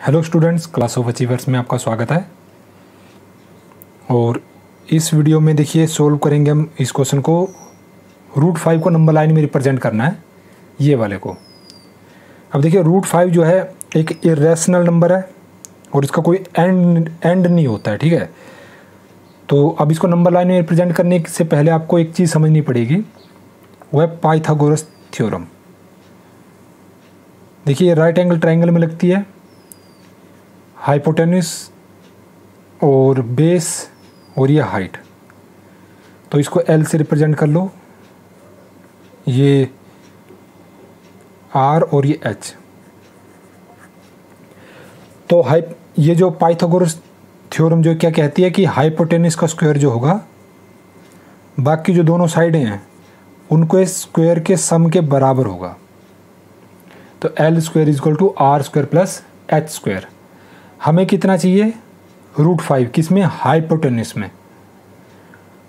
Hello students class of achievers में आपका स्वागत है। और इस वीडियो में देखिए सोल्व करेंगे हम इस क्वेश्चन को। रूट फाइव को नंबर लाइन में रिप्रेजेंट करना है, ये वाले को। अब देखिए रूट फाइव जो है, एक इरेशनल नंबर है, और इसका कोई एंड एंड नहीं होता है, ठीक है? तो अब इसको नंबर लाइन में रिप्रेजेंट करने से पहले आपको एक चीज़ समझनी पड़ेगी वह पाइथागोरस थ्योरम देखिए राइट एंगल ट्राइंगल में लगती है हाइपोटेनिस और बेस और ये हाइट तो इसको एल से रिप्रेजेंट कर लो. ये आर और ये एच तो हाई ये जो पाइथागोरस थ्योरम जो क्या कहती है कि हाइपोटेनिस का स्क्वायर जो होगा, बाकी जो दोनों साइडें हैं, उनको इस स्क्वायर के सम के बराबर होगा. तो L square is equal to R square plus H square हमें कितना चाहिए? रूट फाइव किसमें हाइपोटेनिस में।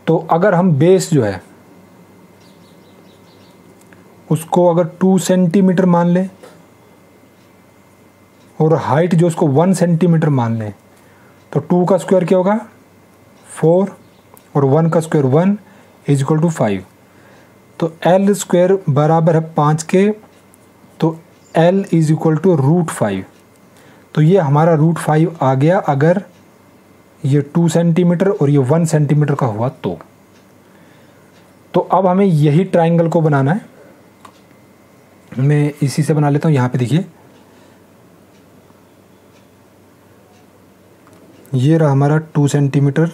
तो अगर हम बेस जो है, उसको अगर टू सेंटीमीटर मान लें, और हाइट जो उसको वन सेंटीमीटर मान लें तो टू का स्क्वायर क्या होगा? फोर, और वन का square one is equal to five तो एल स्क्वायर बराबर है पाँच के तो L is equal to root five तो ये हमारा रूट फाइव आ गया अगर ये टू सेंटीमीटर और ये वन सेंटीमीटर का हुआ तो। तो अब हमें यही ट्राइंगल को बनाना है। मैं इसी से बना लेता हूँ, यहाँ पे देखिए। ये रहा हमारा टू सेंटीमीटर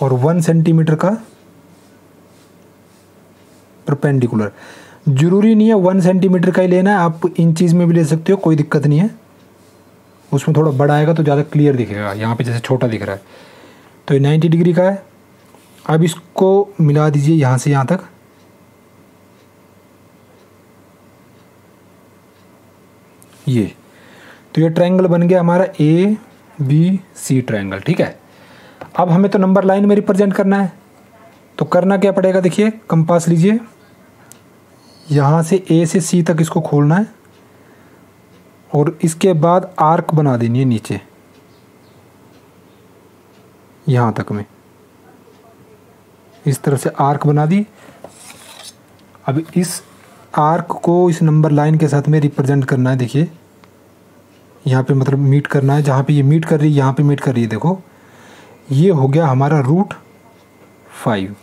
और वन सेंटीमीटर का परपेंडिकुलर ज़रूरी नहीं है वन सेंटीमीटर का ही लेना है, आप इंचीज़ में भी ले सकते हो, कोई दिक्कत नहीं है। उसमें थोड़ा बड़ा आएगा तो ज़्यादा क्लियर दिखेगा। यहाँ पे जैसे छोटा दिख रहा है। तो ये नाइन्टी डिग्री का है। अब इसको मिला दीजिए यहाँ से यहाँ तक। ये। तो ये ट्रायंगल बन गया हमारा ए बी सी ट्रायंगल ठीक है? अब हमें तो नंबर लाइन में रिप्रेजेंट करना है। तो करना क्या पड़ेगा, देखिए कंपास लीजिए। यहाँ से ए से सी तक इसको खोलना है और इसके बाद आर्क बना देनी है नीचे। यहाँ तक में। इस तरह से आर्क बना दी। अब इस आर्क को इस नंबर लाइन के साथ में रिप्रेजेंट करना है, देखिए। यहाँ पे मतलब मीट करना है, जहाँ पे ये मीट कर रही है, यहाँ पे मीट कर रही है, देखो। ये हो गया हमारा रूट फाइव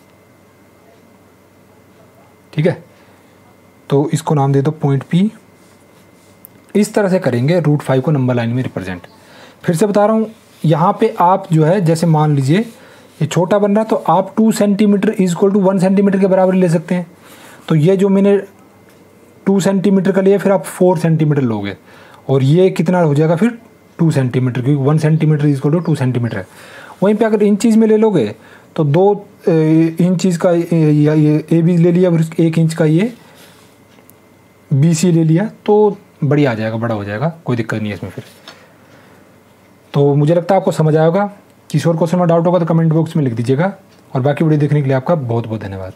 ठीक है? तो इसको नाम दे दो पॉइंट पी इस तरह से करेंगे रूट फाइव को नंबर लाइन में रिप्रेजेंट फिर से बता रहा हूँ, यहाँ पे आप जो है, जैसे मान लीजिए, ये छोटा बन रहा है तो आप two centimetre is equal to one centimetre के बराबर ले सकते हैं। तो ये जो मैंने टू सेंटीमीटर का लिया, फिर आप फोर सेंटीमीटर लोगे। और ये कितना हो जाएगा फिर टू सेंटीमीटर क्योंकि one centimetre is to two centimetre है। वहीं पे अगर इंचीज़ में ले लोगे तो दो इंच का ये ए बी ले लिया, और एक इंच का ये बी सी ले लिया तो बढ़िया आ जाएगा, बड़ा हो जाएगा, कोई दिक्कत नहीं है इसमें फिर। तो मुझे लगता है आपको समझ आएगा किसी और क्वेश्चन में डाउट होगा तो कमेंट बॉक्स में लिख दीजिएगा, और बाकी वीडियो देखने के लिए आपका बहुत बहुत धन्यवाद